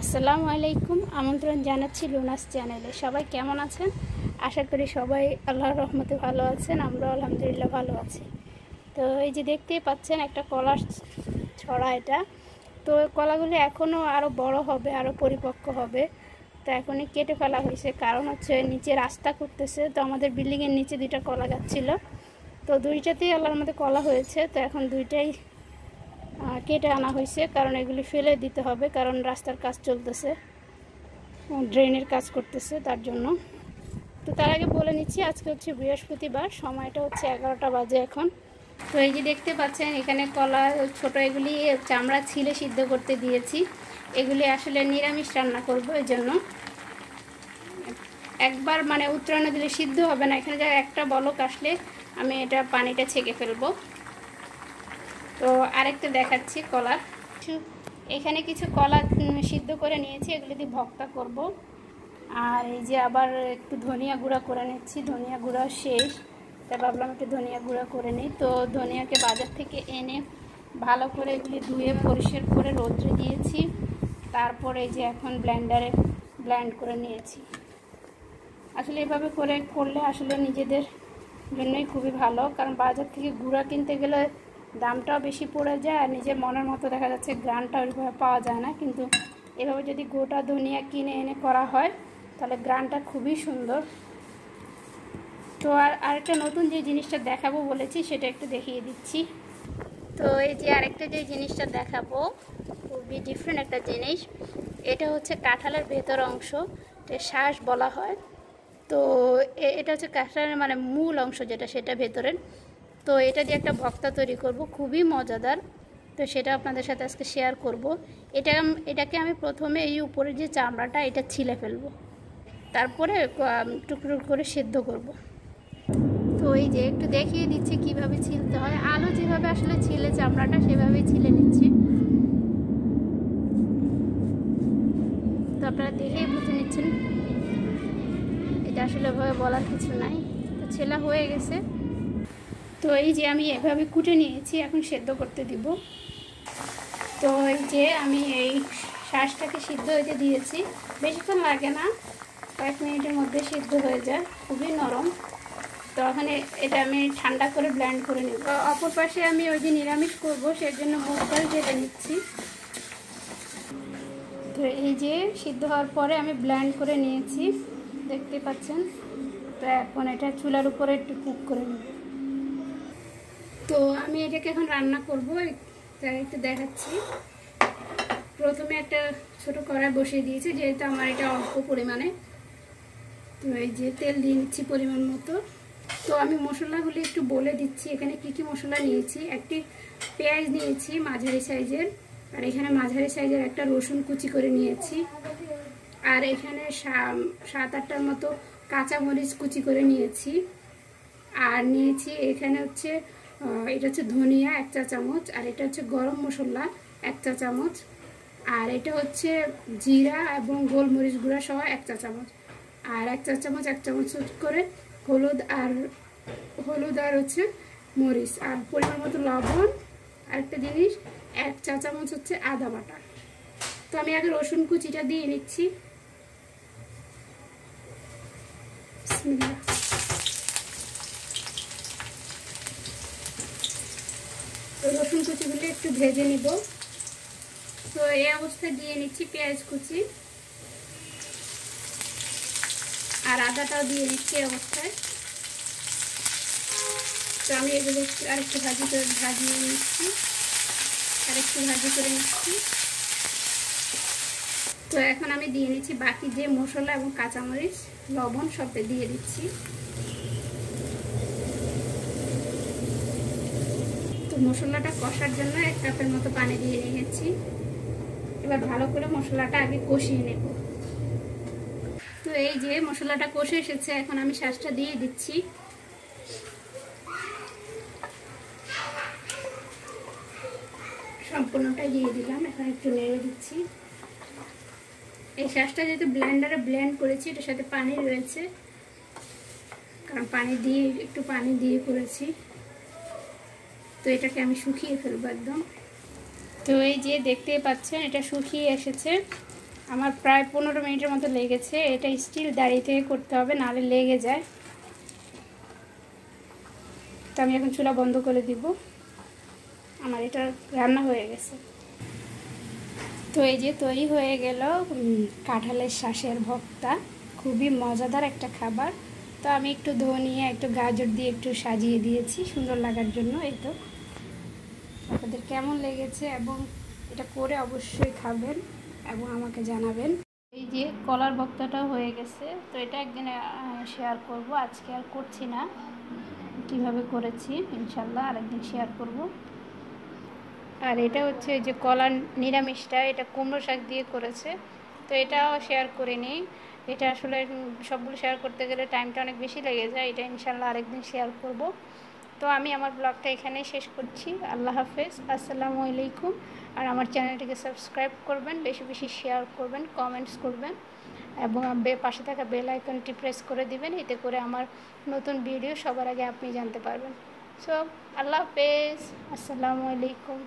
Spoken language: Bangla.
আসসালামু আলাইকুম, আমন্ত্রণ জানাচ্ছি লুনাস চ্যানেলে। সবাই কেমন আছেন? আশা করি সবাই আল্লাহর রহমতে ভালো আছেন আমরা আলহামদুলিল্লাহ ভালো আছি। তো এই যে দেখতেই পাচ্ছেন, একটা কলার ছড়া এটা। তো কলাগুলি এখনও আরও বড় হবে, আরও পরিপক্ক হবে। তো এখনই কেটে ফেলা হয়েছে। কারণ হচ্ছে নিচে রাস্তা করতেছে, তো আমাদের বিল্ডিংয়ের নিচে দুইটা কলা গাছ ছিল। তো দুইটাতেই আল্লাহর মধ্যে কলা হয়েছে। তো এখন দুইটাই কেটে আনা হয়েছে, কারণ এগুলি ফেলে দিতে হবে, কারণ রাস্তার কাজ চলতেছে ড্রেনের কাজ করতেছে তার জন্য। তো তার আগে বলে নিচ্ছি, আজকে হচ্ছে বৃহস্পতিবার, সময়টা হচ্ছে এগারোটা বাজে এখন। তো এই যে দেখতে পাচ্ছেন, এখানে কলা, ছোট এগুলি, চামড়া ছিলে সিদ্ধ করতে দিয়েছি। এগুলি আসলে নিরামিষ রান্না করব এই জন্য একবার মানে উত্তরায়ণে দিলে সিদ্ধ হবে না, এখানে যা একটা বলক আসলে আমি এটা পানিটা ছেঁকে ফেলব। তো আরেকটা দেখাচ্ছি কলা। কিছু এখানে কিছু কলা সিদ্ধ করে নিয়েছি, এগুলি দিয়ে ভক্তা করব। আর এই যে আবার একটু ধনিয়া গুঁড়া করে নিচ্ছি, ধনিয়া গুঁড়া শেষ। তাই ভাবলাম একটু ধনিয়া গুঁড়া করে নিই। তো ধনিয়াকে বাজার থেকে এনে ভালো করে এগুলি ধুয়ে পরিষ্কার করে রোদ্রে দিয়েছি। তারপরে এই যে এখন ব্লেন্ডারে ব্ল্যান্ড করে নিয়েছি। আসলে এভাবে করে করলে আসলে নিজেদের জন্যই খুবই ভালো। কারণ বাজার থেকে গুঁড়া কিনতে গেলে দামটাও বেশি পড়ে যায় আর নিজের মনের মতো দেখা যাচ্ছে গ্রানটা ওইভাবে পাওয়া যায় না। কিন্তু এভাবে যদি গোটা ধনিয়া কিনে এনে করা হয়, তাহলে গ্রানটা খুবই সুন্দর। তো আর আরেকটা নতুন যে জিনিসটা দেখাবো বলেছি, সেটা একটু দেখিয়ে দিচ্ছি। তো এই যে আরেকটা যে জিনিসটা দেখাবো, খুবই ডিফারেন্ট একটা জিনিস। এটা হচ্ছে কাঁঠালের ভেতর অংশ, এটা শ্বাস বলা হয়। তো এটা হচ্ছে কাঁঠালের মানে মূল অংশ যেটা, সেটা ভেতরের। তো এটা দিয়ে একটা ভক্তা তৈরি করব, খুবই মজাদার। তো সেটা আপনাদের সাথে আজকে শেয়ার করব। এটা এটাকে আমি প্রথমে এই উপরে যে চামড়াটা, এটা ছিলে ফেলব। তারপরে টুকরো করে সেদ্ধ করব। তো এই যে একটু দেখিয়ে দিচ্ছি কীভাবে ছিলতে হয়। আলু যেভাবে আসলে ছিলে চামড়াটা, সেভাবেই ছিলে নিচ্ছি। তো আপনারা দেখেই বুঝে নিচ্ছেন। এটা আসলে ভাবে বলার কিছু নাই। তো ছেলা হয়ে গেছে। তো এই যে আমি এভাবে কুটে নিয়েছি, এখন সেদ্ধ করতে দিব। তো এই যে আমি এই শ্বাসটাকে সিদ্ধ হইতে দিয়েছি। বেশিক্ষণ লাগে না, কয়েক মিনিটের মধ্যে সিদ্ধ হয়ে যায়, খুবই নরম। তো ওখানে এটা আমি ঠান্ডা করে ব্ল্যান্ড করে নিব। অপর পাশে আমি ওই যে নিরামিষ করব সেই জন্য মুগ ডাল কেটে নিচ্ছি। তো এই যে সিদ্ধ হওয়ার পরে আমি ব্ল্যান্ড করে নিয়েছি, দেখতে পাচ্ছেন? তো এখন এটা চুলার উপরে একটু কুক করে নেব। তো আমি এটাকে এখন রান্না করব। তাই একটু দেখাচ্ছি। প্রথমে একটা ছোট কড়াই বসিয়ে দিয়েছি, যেহেতু আমার এটা অল্প পরিমাণে। তো এই যে তেল দিয়ে নিচ্ছি পরিমাণ মতো। তো আমি মশলাগুলি একটু বলে দিচ্ছি, এখানে কি কি মশলা নিয়েছি। একটি পেঁয়াজ নিয়েছি মাঝারি সাইজের, আর এখানে মাঝারি সাইজের একটা রসুন কুচি করে নিয়েছি। আর এখানে সাত আটটার মতো কাঁচা মরিচ কুচি করে নিয়েছি। আর নিয়েছি এখানে হচ্ছে এটা হচ্ছে ধনিয়া এক চা চামচ, আর এটা হচ্ছে গরম মশলা এক চা চামচ, আর এটা হচ্ছে জিরা এবং গোলমরিচ গুঁড়া সহ এক চা চামচ। আর এক চা চামচ, এক চামচ করে হলুদ আর হলুদ আর হচ্ছে মরিচ, আর পরিমাণ মতো লবণ, আরেকটা জিনিস, এক চা চামচ হচ্ছে আদা বাটা। তো আমি আগে রসুন কুচিটা দিয়ে নিচ্ছি। রসুন কুচিগুলো একটু ভেজে নিব। তো এই অবস্থায় দিয়ে নিচ্ছি পেঁয়াজ কুচি। আর আদাটাও দিয়ে নিচ্ছি এই অবস্থায়। তো আমি এগুলো আরেকটু ভাজি করে ভাজিয়ে নিচ্ছি। আরেকটু ভাজি করে নিচ্ছি। তো এখন আমি দিয়ে নিচ্ছি বাকি যে মশলা এবং কাঁচামরিচ, লবণ সব দিয়ে দিচ্ছি। মশলাটা কষার জন্য এক কাপের মতো পানি দিয়ে নিয়েছি এবার ভালো করে মশলাটা আগে কষিয়ে নেব। তো এই যে মশলাটা কষে এসেছে, এখন আমি শ্বাসটা দিয়ে দিচ্ছি। সম্পূর্ণটাই দিয়ে দিলাম, এখন একটু নেড়ে দিচ্ছি। এই শ্বাসটা যেহেতু ব্লেন্ডারে ব্লেন্ড করেছি, এটার সাথে পানি রয়েছে। কারণ পানি দিয়ে, একটু পানি দিয়ে করেছি। তো এটাকে আমি শুকিয়ে ফেলব একদম। তো এই যে দেখতে পাচ্ছেন, এটা শুকিয়ে এসেছে। আমার প্রায় পনেরো মিনিটের মতো লেগেছে। এটা স্টিল দাঁড়িয়ে থেকে করতে হবে, নাহলে লেগে যায়। তো আমি এখন চুলা বন্ধ করে দিব। আমার এটা রান্না হয়ে গেছে। তো এই যে তৈরি হয়ে গেল কাঁঠালের শ্বাসের ভক্তা খুবই মজাদার একটা খাবার। তো আমি একটু ধনিয়া, একটু গাজর দিয়ে একটু সাজিয়ে দিয়েছি, সুন্দর লাগার জন্য, এই তো। আপনাদের কেমন লেগেছে এবং এটা করে অবশ্যই খাবেন এবং আমাকে জানাবেন। এই যে কলার ভক্তাটাও হয়ে গেছে, তো এটা একদিন শেয়ার করব। আজকে আর করছি না। কীভাবে করেছি ইনশাল্লাহ আরেকদিন শেয়ার করব। আর এটা হচ্ছে যে কলার নিরামিষটা, এটা কুমড়ো শাক দিয়ে করেছে। তো এটাও শেয়ার করে নিই। এটা আসলে সবগুলো শেয়ার করতে গেলে টাইমটা অনেক বেশি লেগে যায়। এটা ইনশাল্লাহ আরেকদিন শেয়ার করব। তো আমি আমার ব্লগটা এখানেই শেষ করছি। আল্লাহ হাফেজ। আসসালামু আলাইকুম। আর আমার চ্যানেলটিকে সাবস্ক্রাইব করবেন, বেশি বেশি শেয়ার করবেন কমেন্টস করবেন, এবং পাশে থাকা বেল আইকনটি প্রেস করে দিবেন, এতে করে আমার নতুন ভিডিও সবার আগে আপনি জানতে পারবেন। সো আল্লাহ হাফেজ। আসসালামু আলাইকুম।